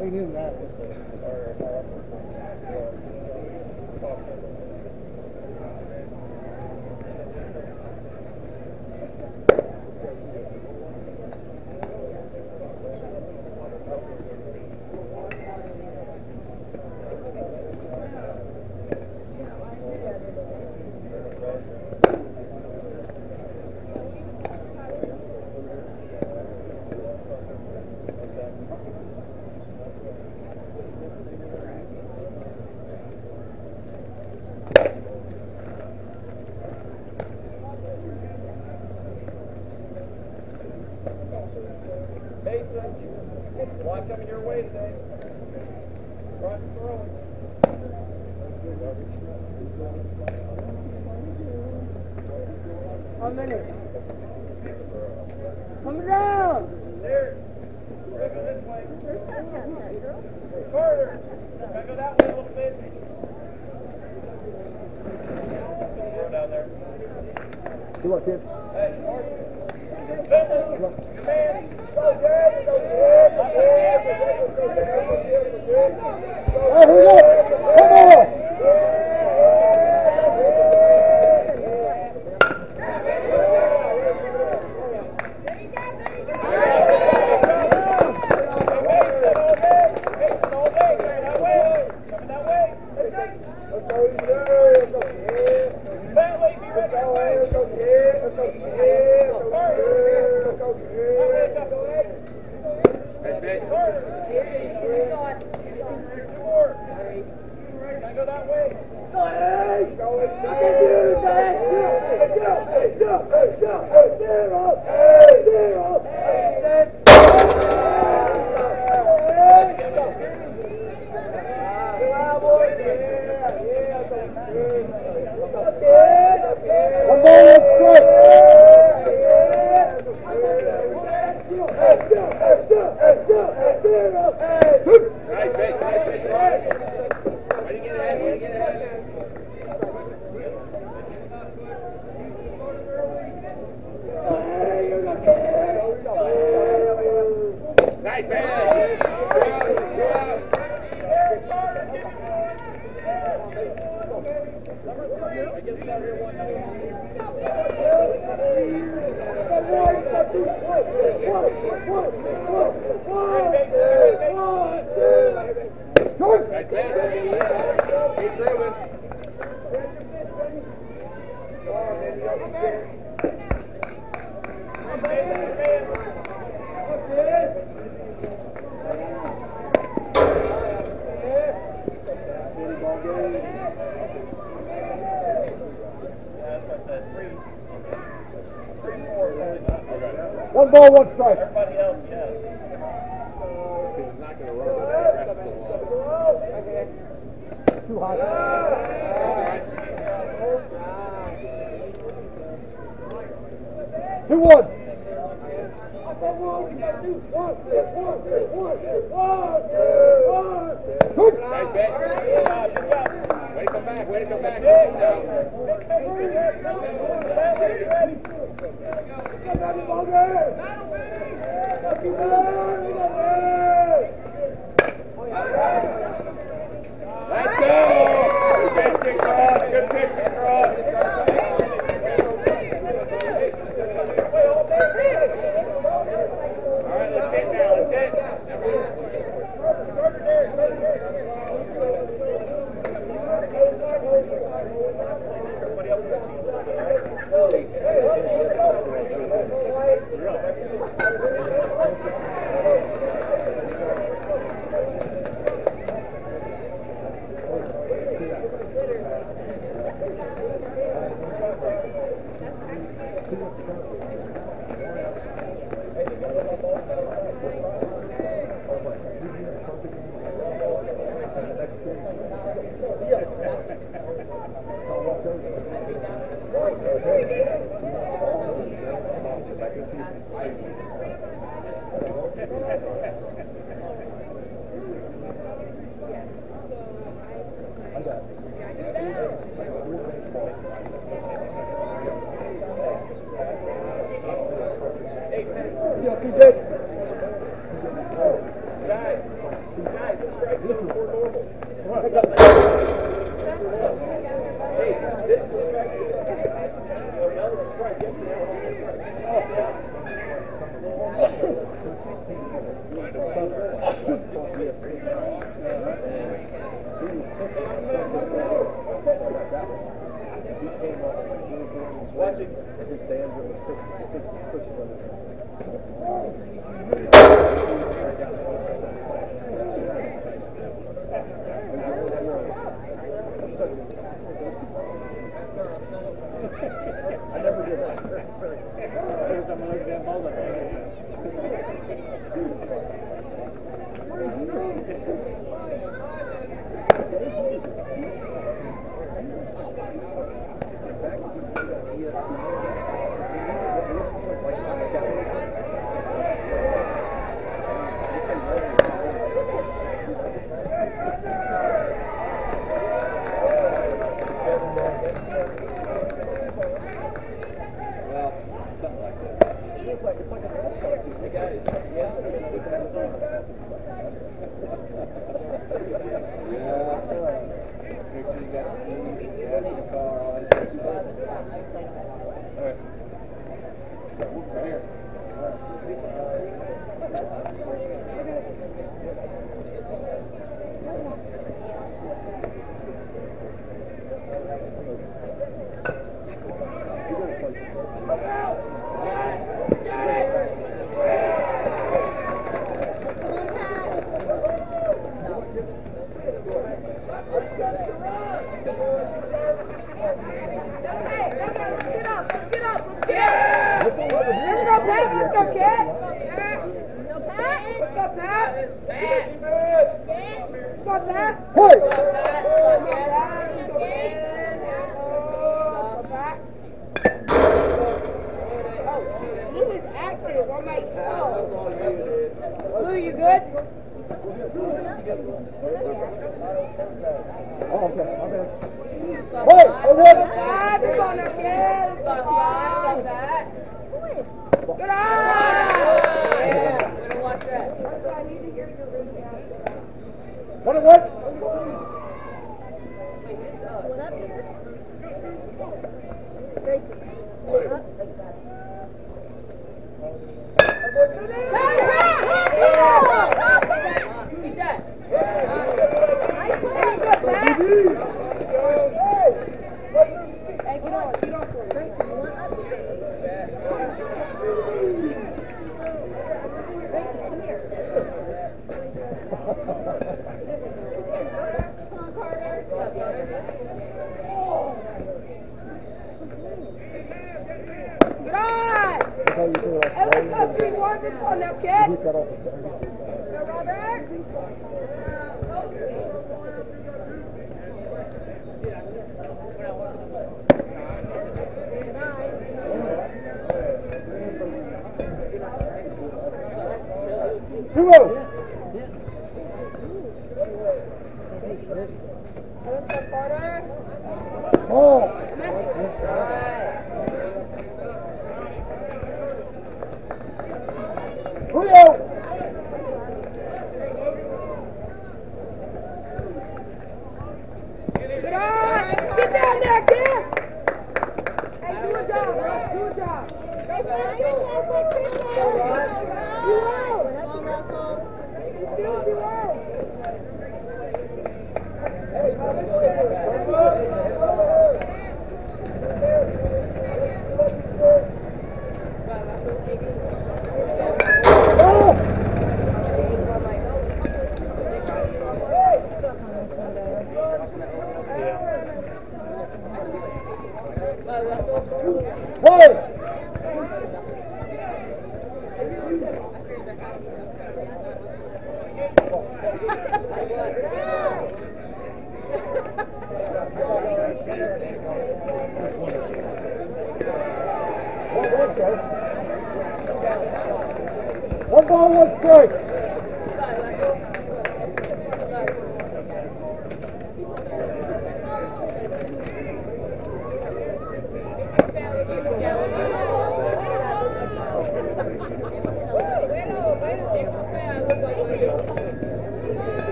We knew that was a, our, our, our, our, our, our,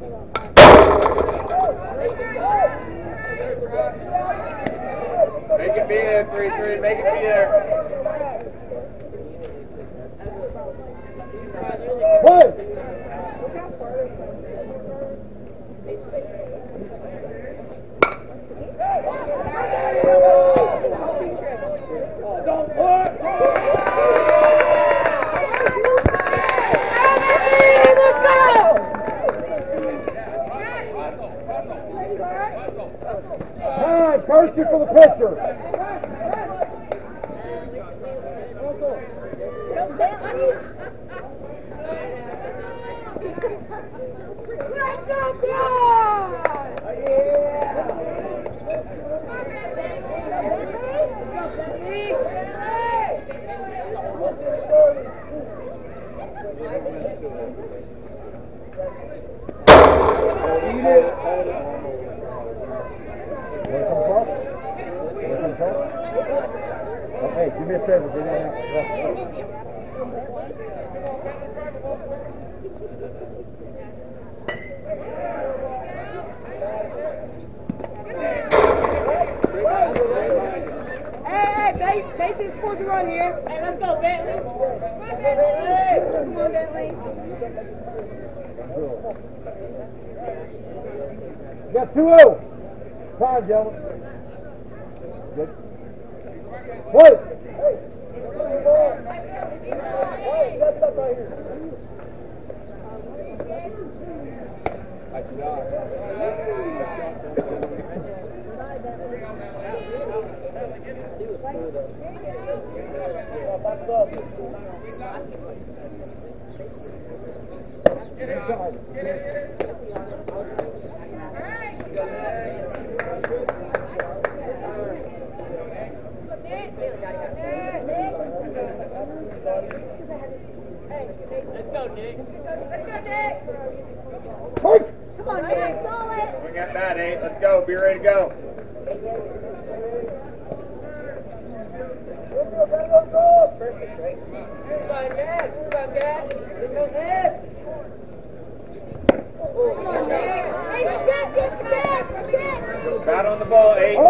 Make it be there, 3-3. Make it be there.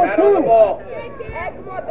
Ball, eight. Oh, on the two. ball. Hey, come on,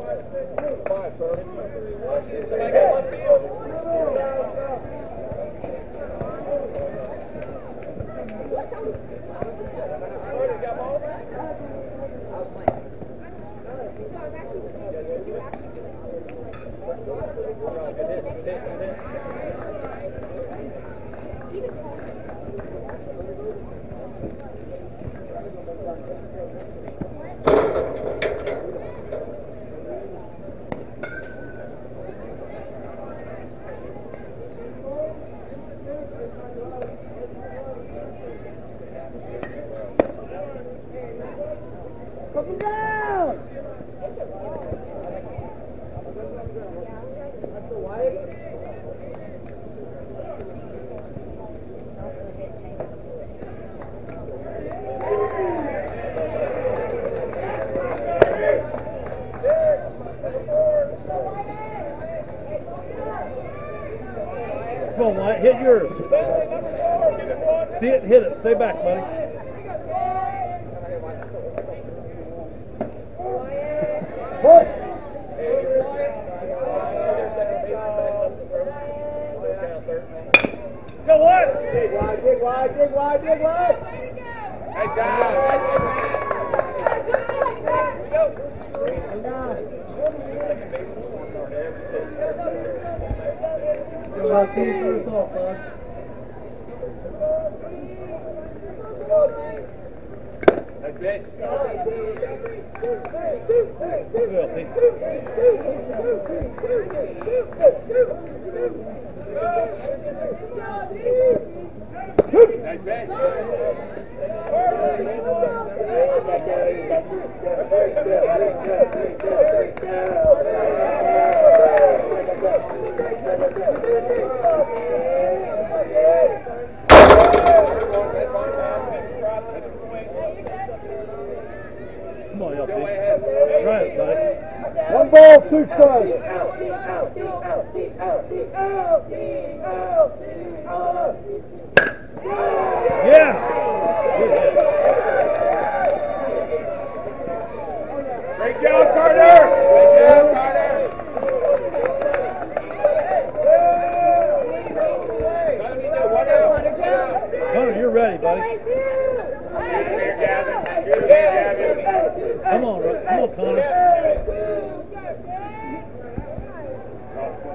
Five, Come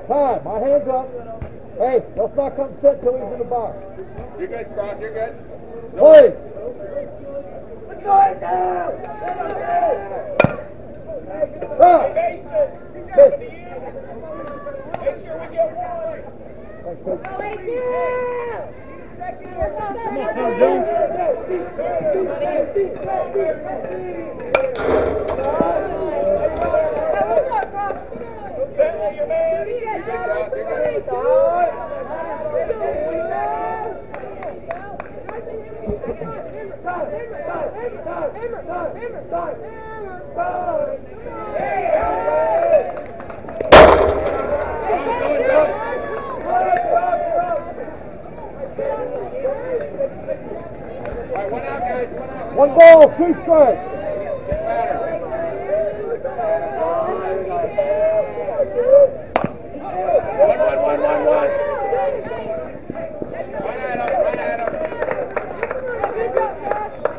Time, my hands up. Hey, let's not come sit till he's in the box. You're good, Cross. You're good. Please. Ah. Thanks, coach. Come on, Connor Jones. All right, one out, guys. One out. One ball, two strikes. One, one, one, one, one. Run at him. Run at him.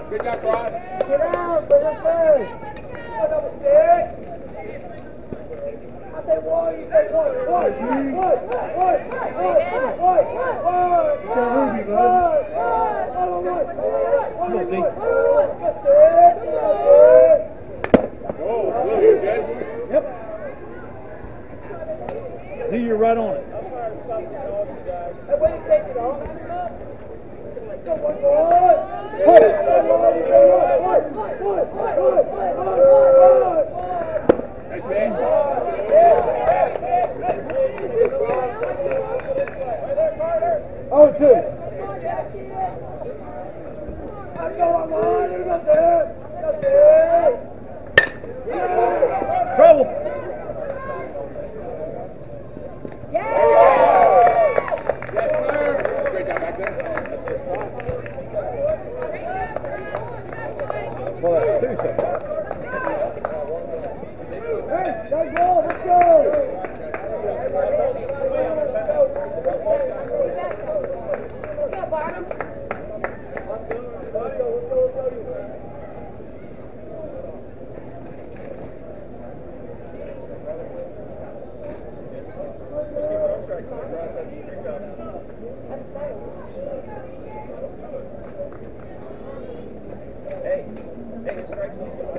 Good job, Cross. Come on, Z. Oh, Will, you good? You're right on it. Nice pitch. Oh, two. Trouble. strike zone.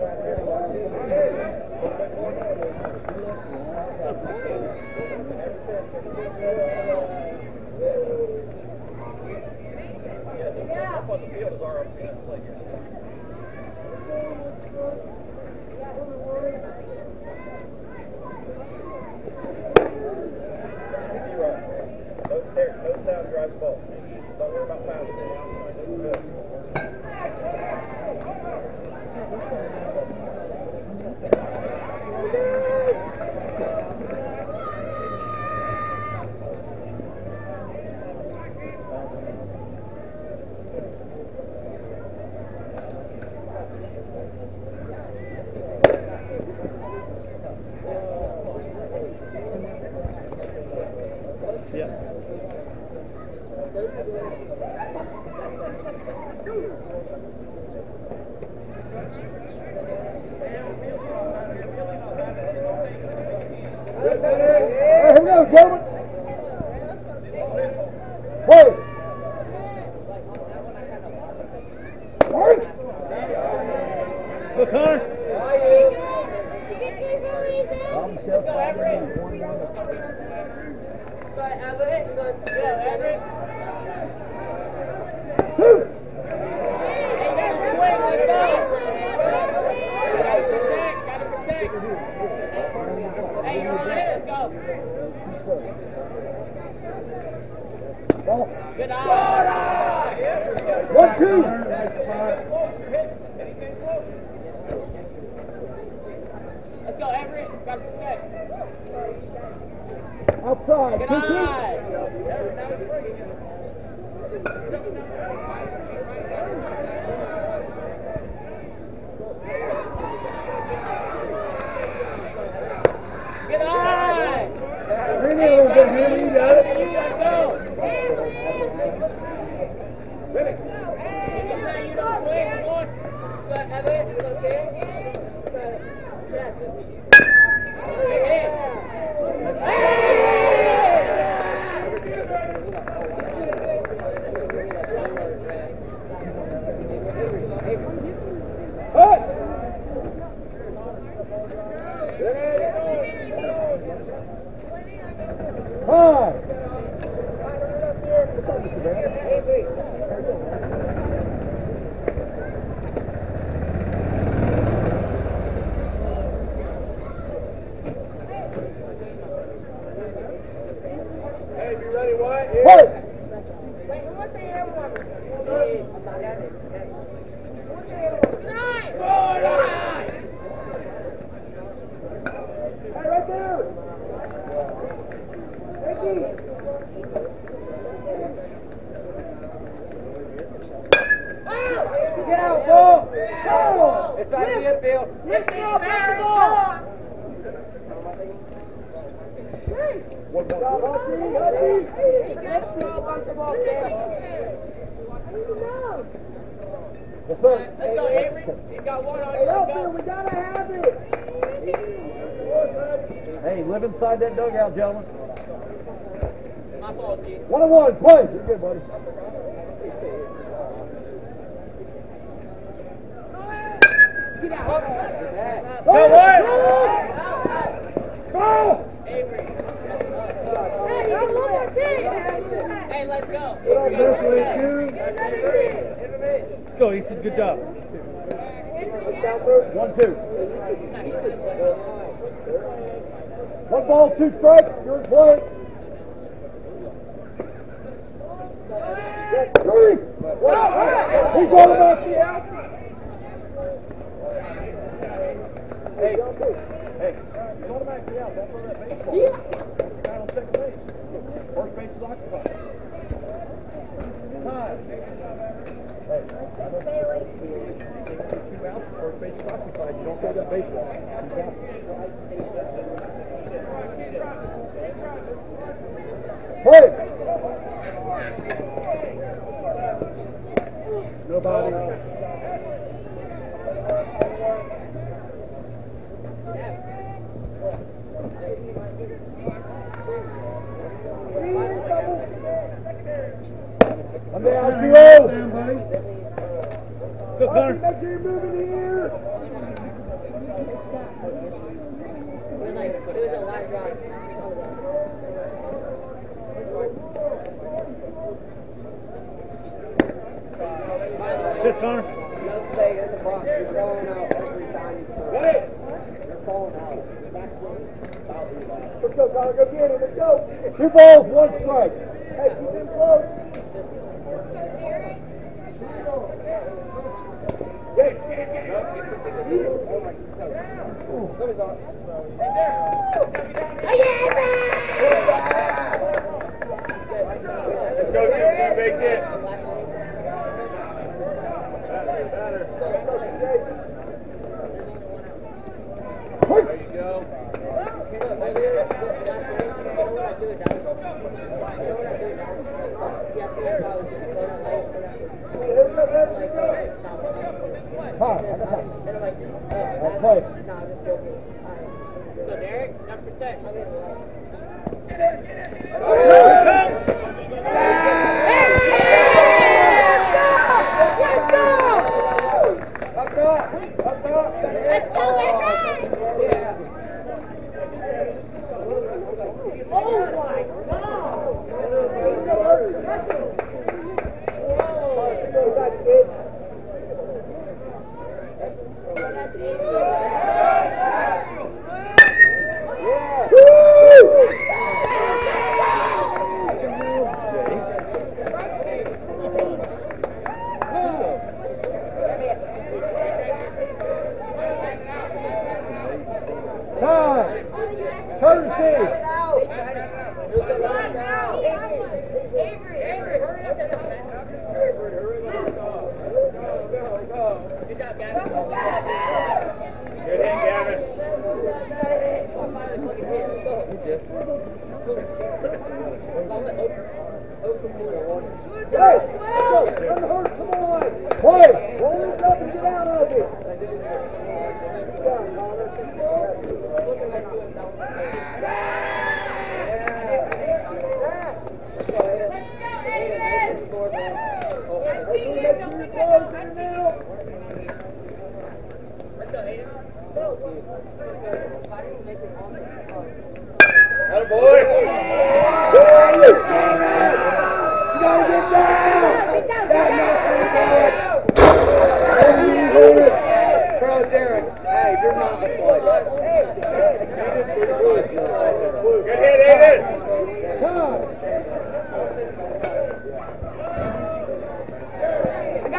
Go get him. Let's go. Two balls, one strike.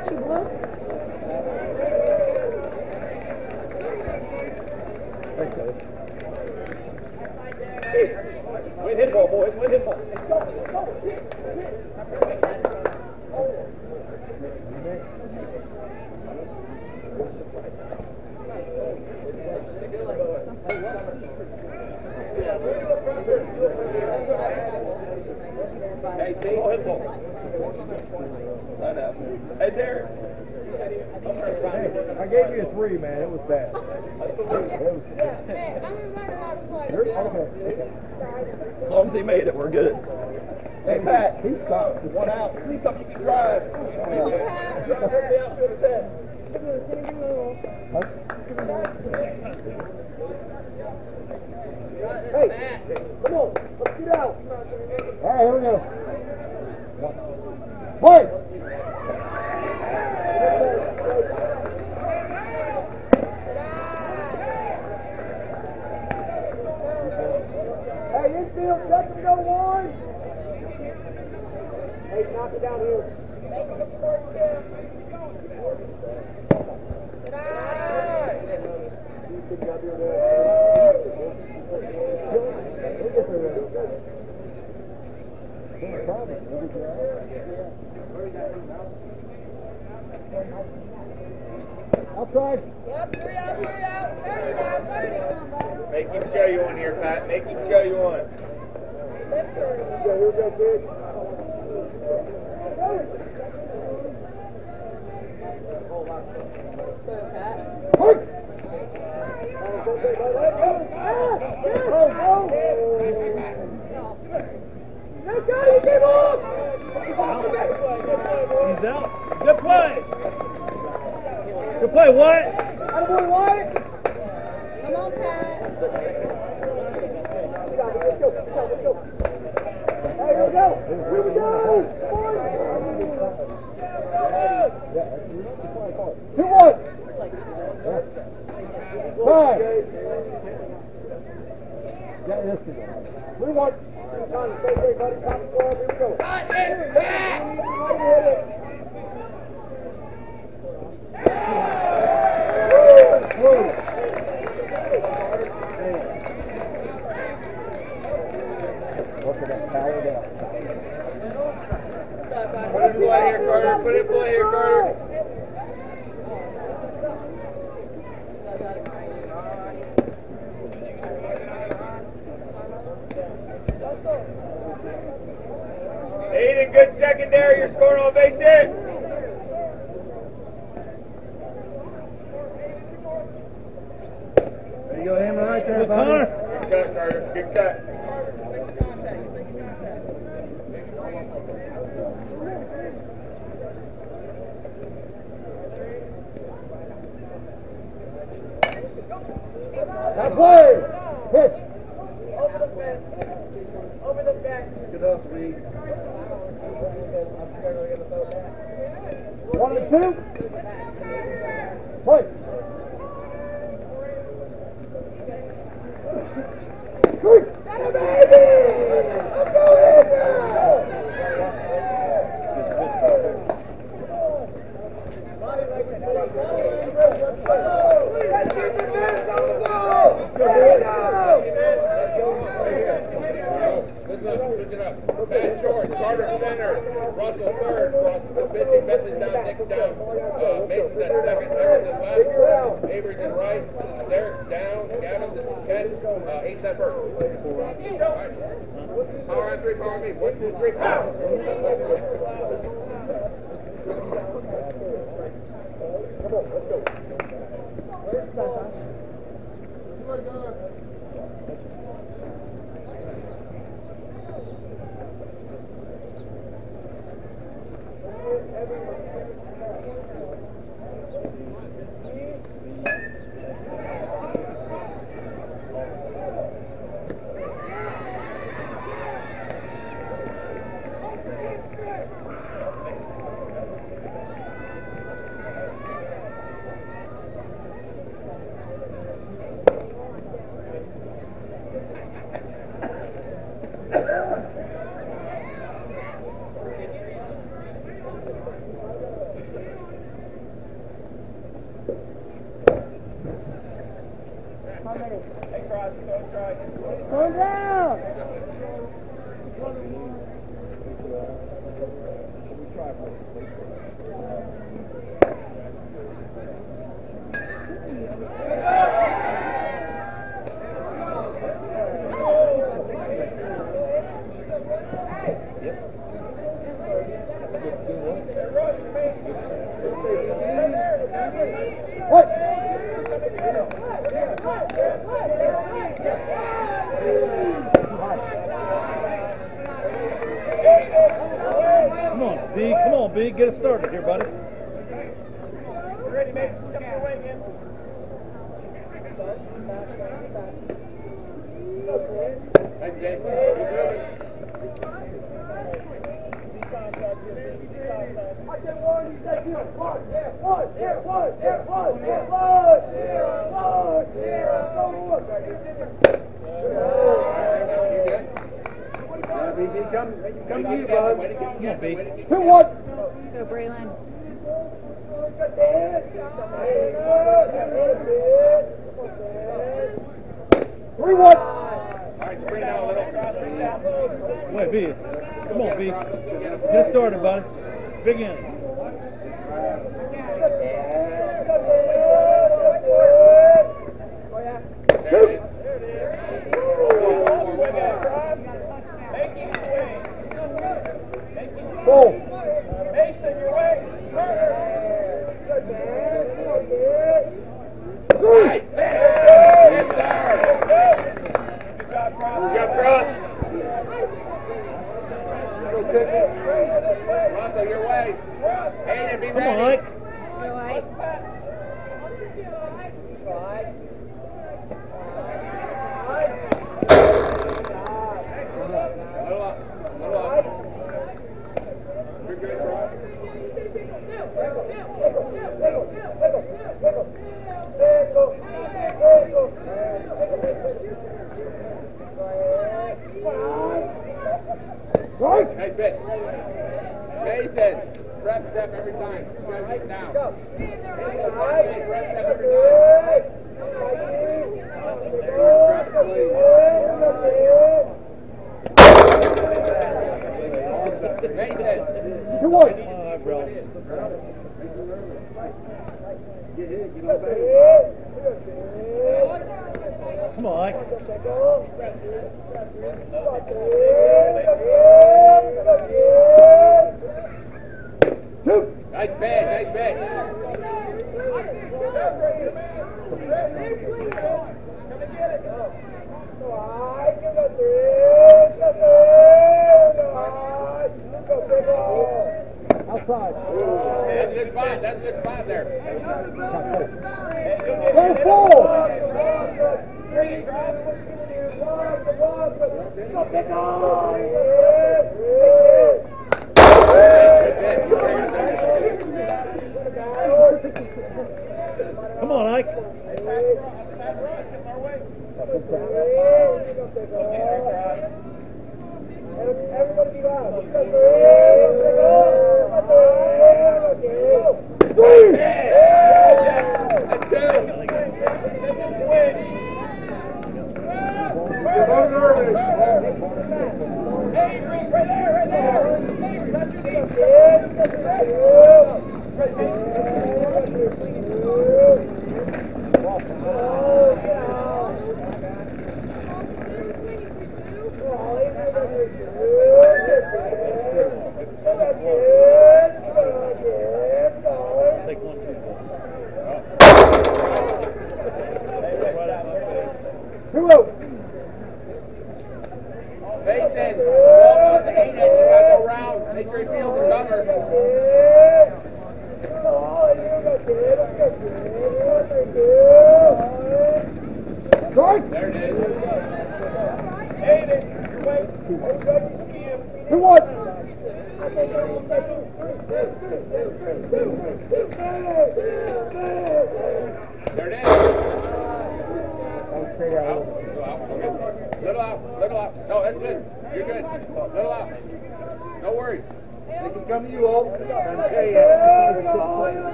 watching, huh? he made that were good. Hey, Pat, he stopped. One out. See something you can drive. 大丈夫だ。Who was? Go Braylon. Three one. All right, bring down a little. Wait, B. Come on, B. Get started, buddy. Big in. 哦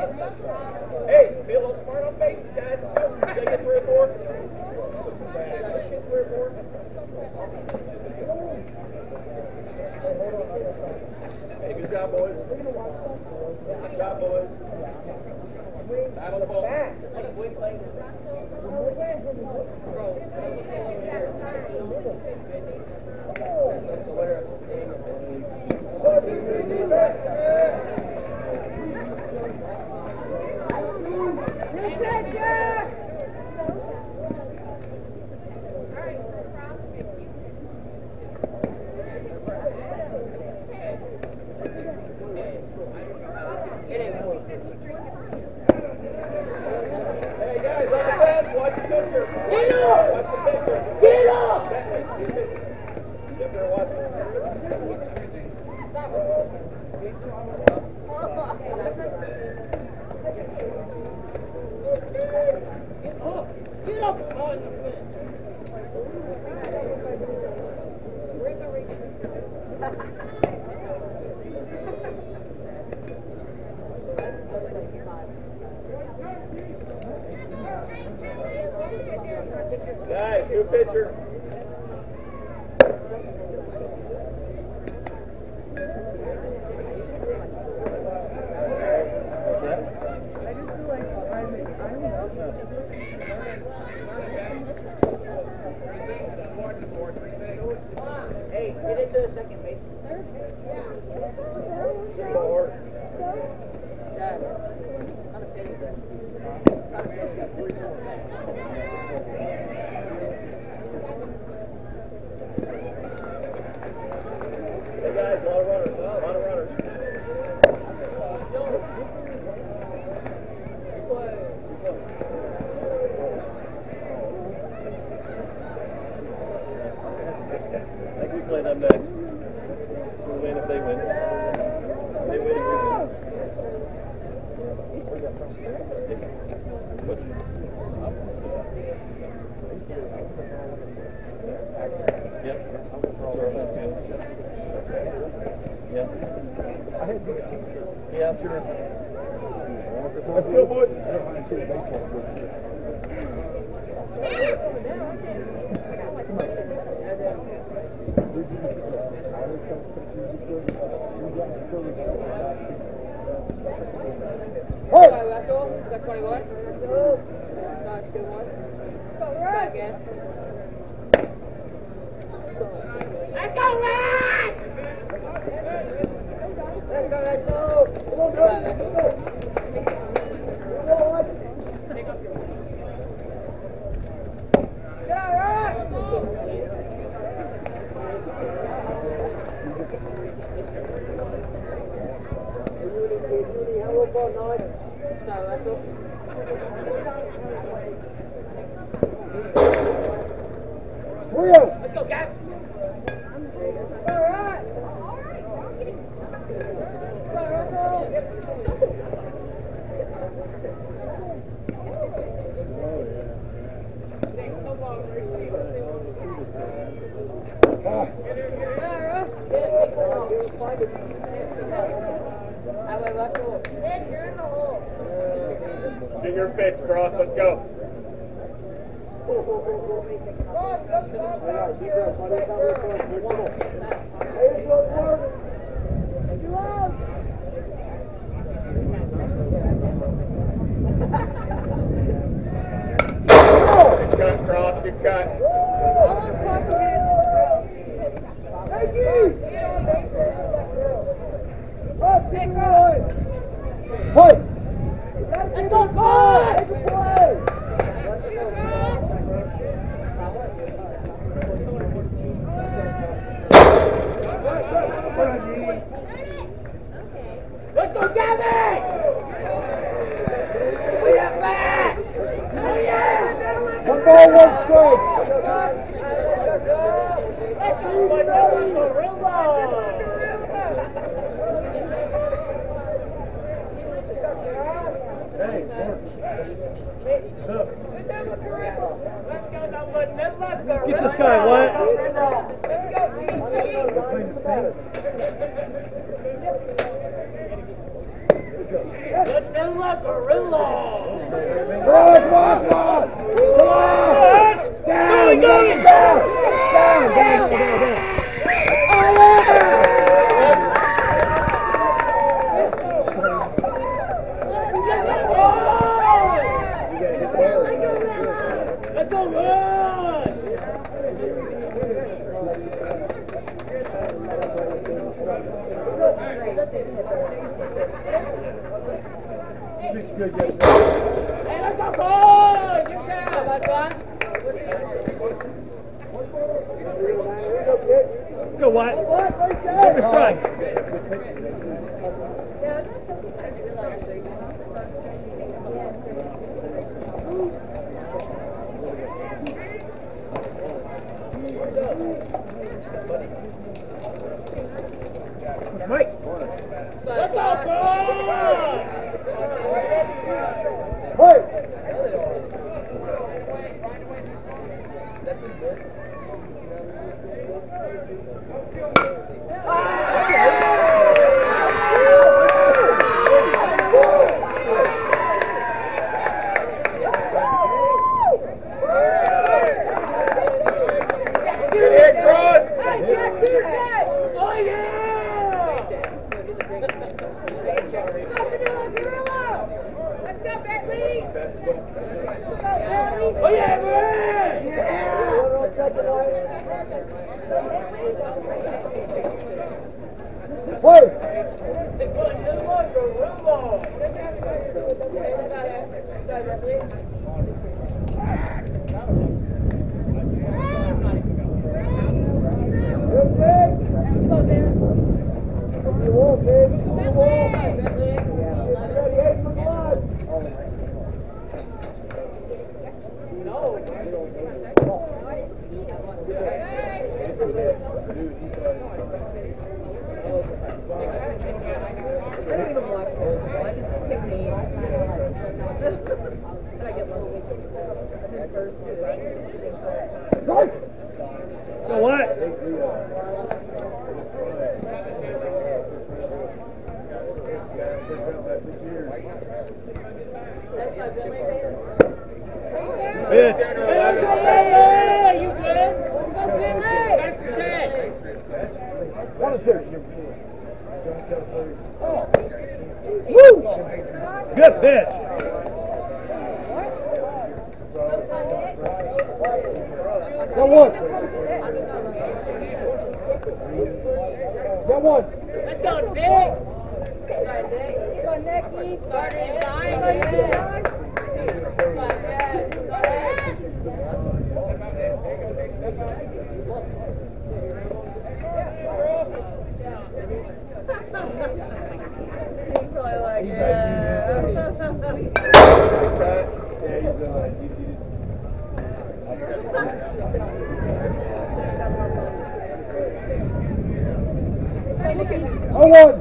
Hey, be a little smart on bases, guys. Let's go. You gotta get three or four. Get three or four. Hey, good job, boys. Good job, boys. Battle the ball. Russell. Got 21. Got 2 1. Go again. All right. Let's go, Nick. Let's go, Nicky. Start in nine. Thank you. All right.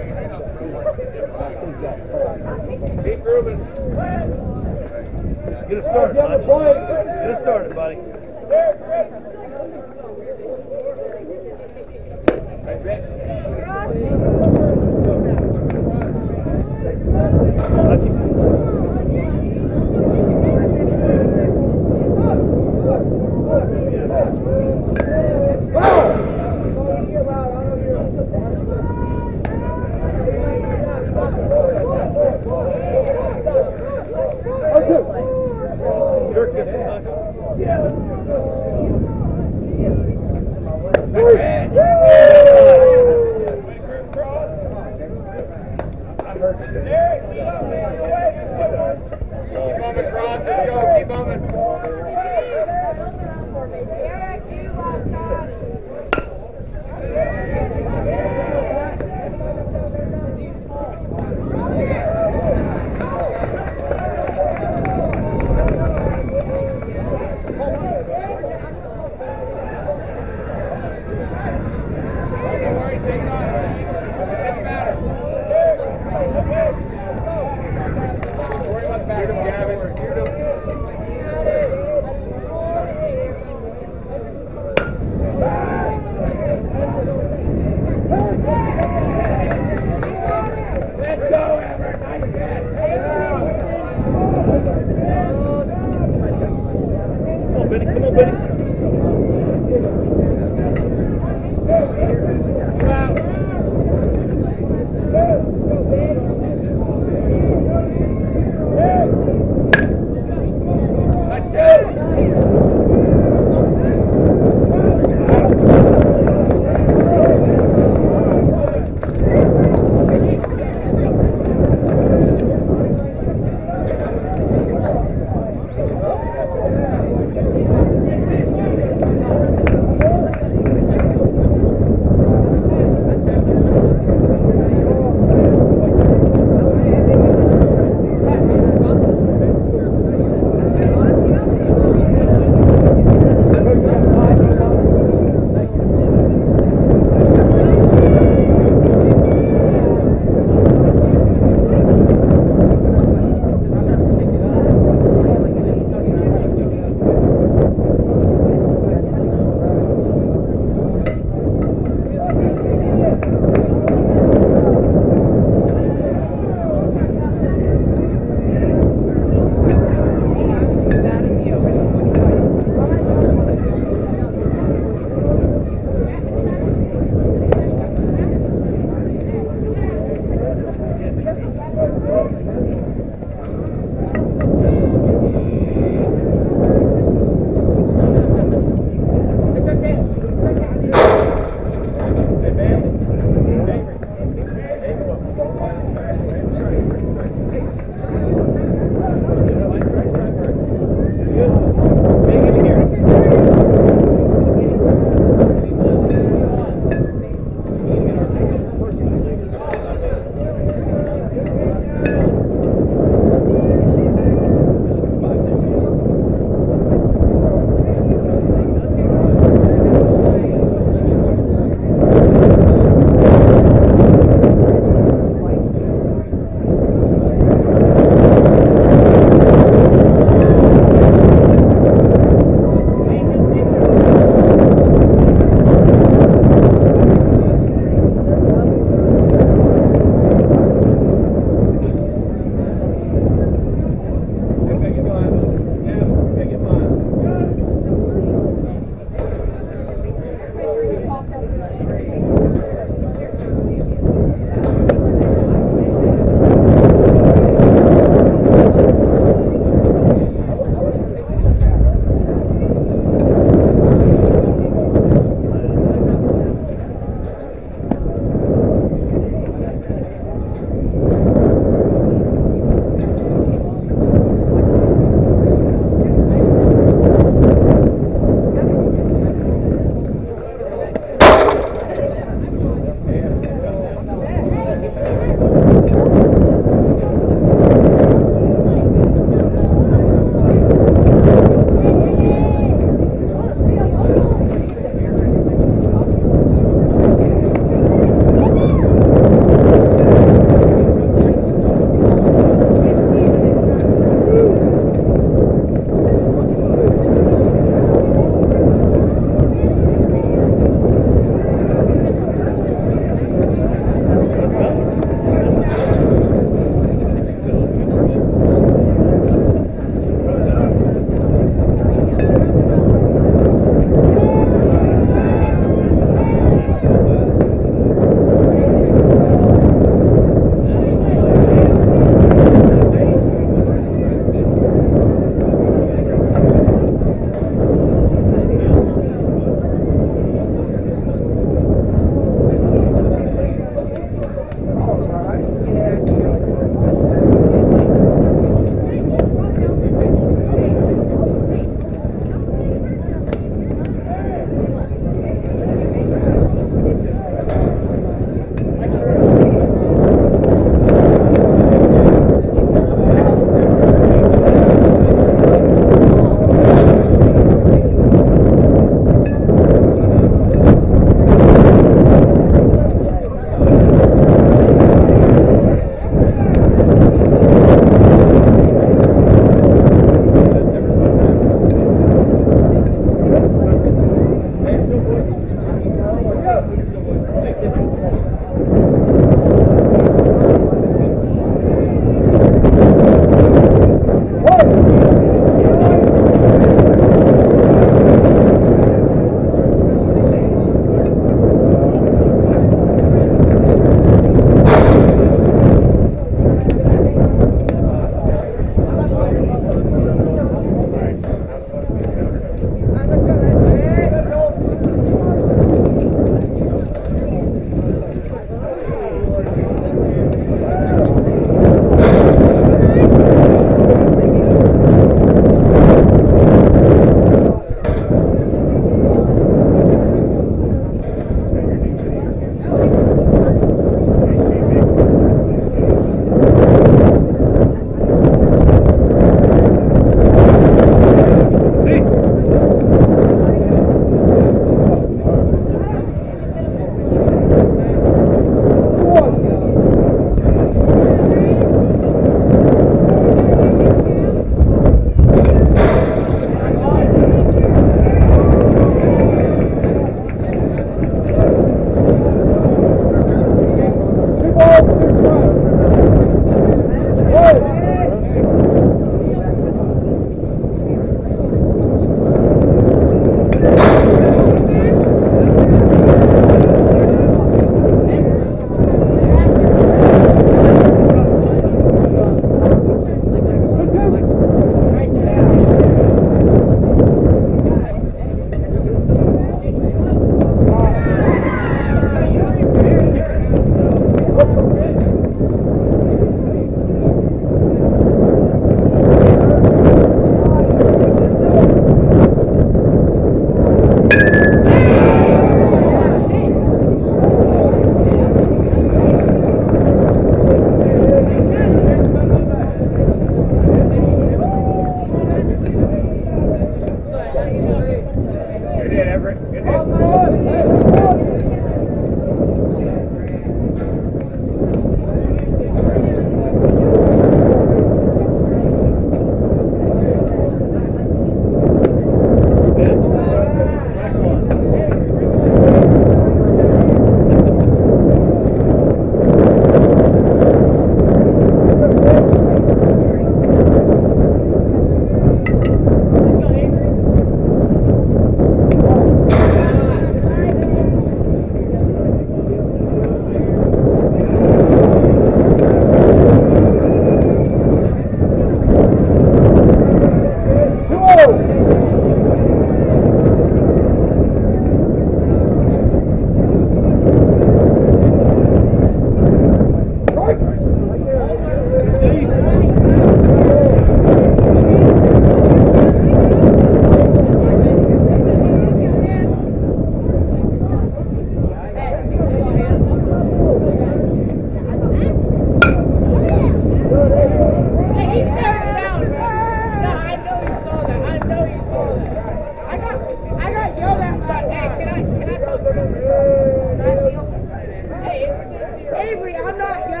Avery, I'm not done.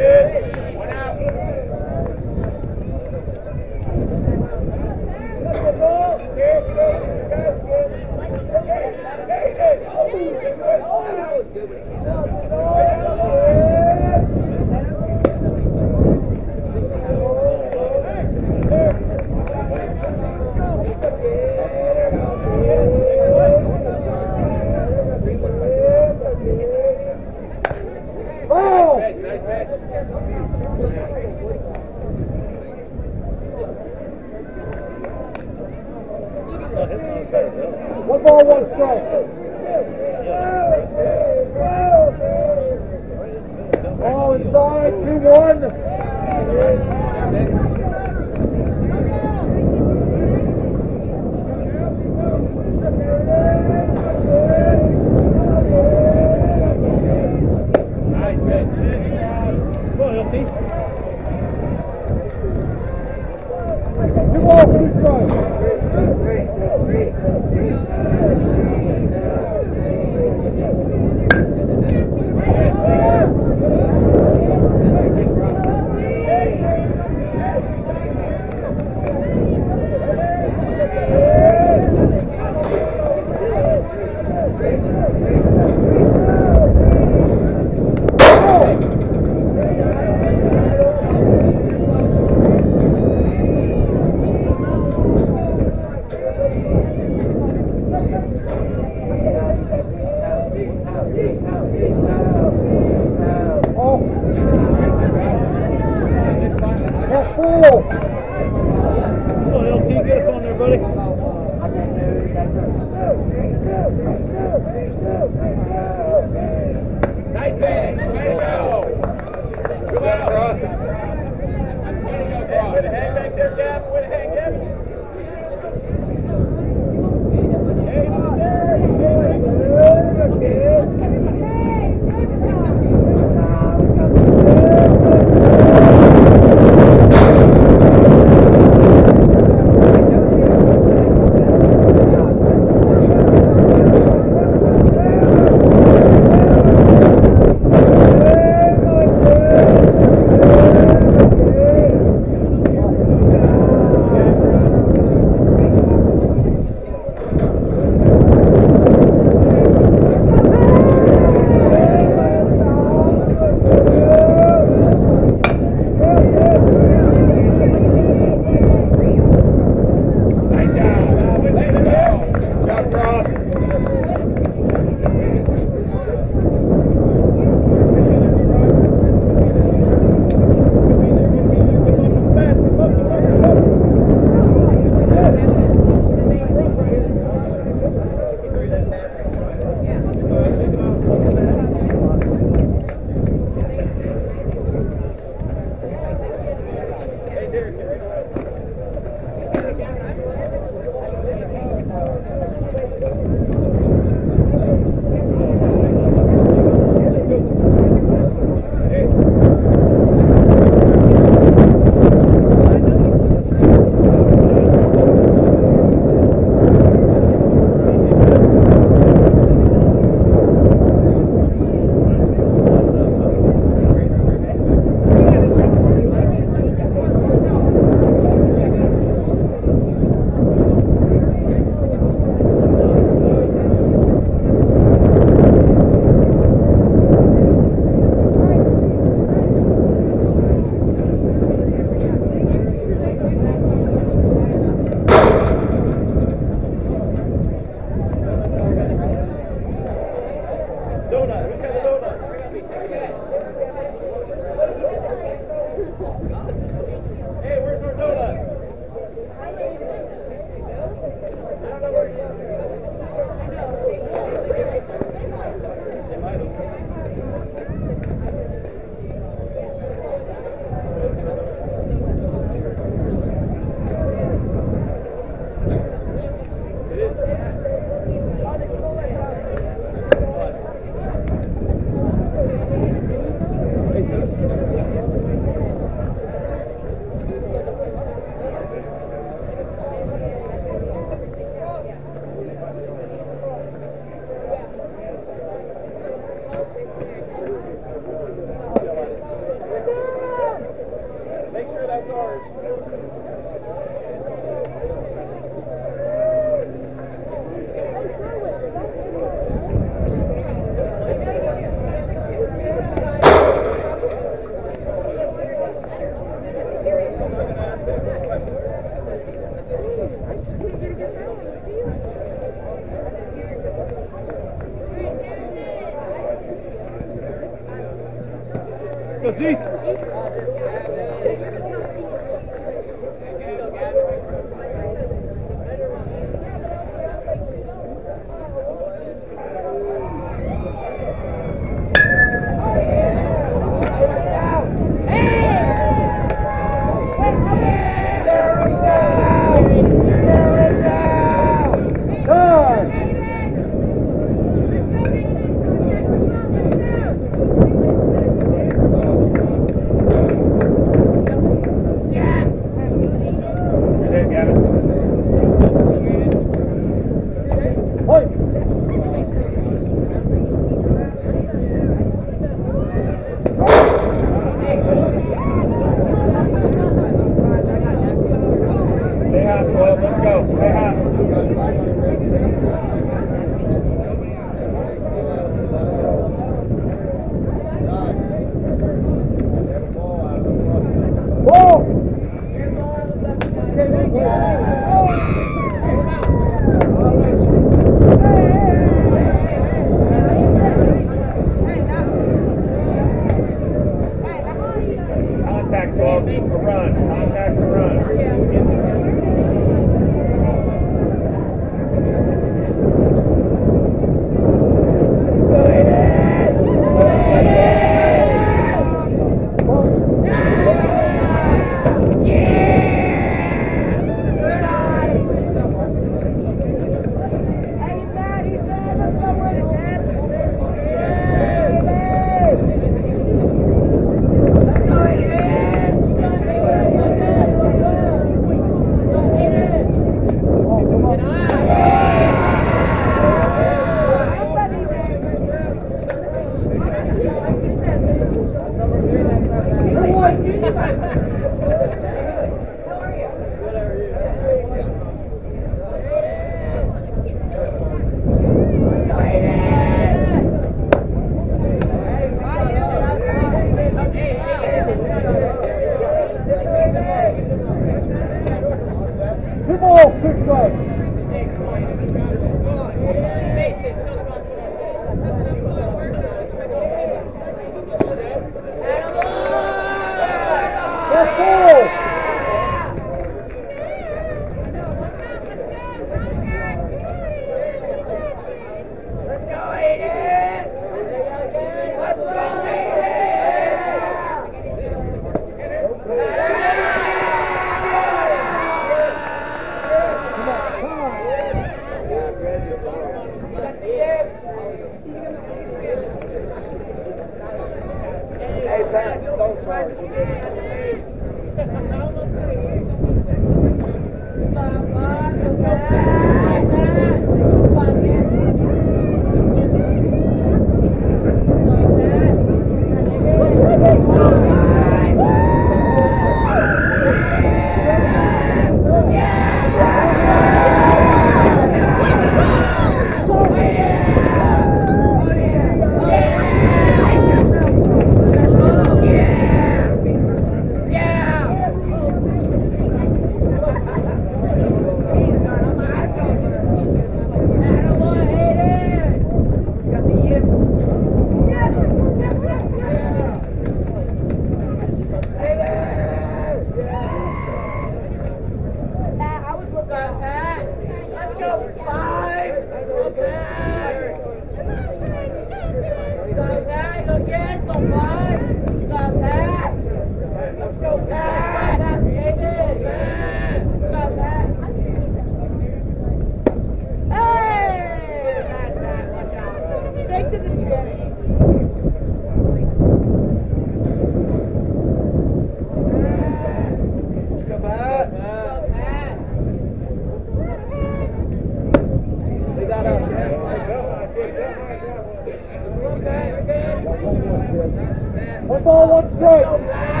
One ball, one strike.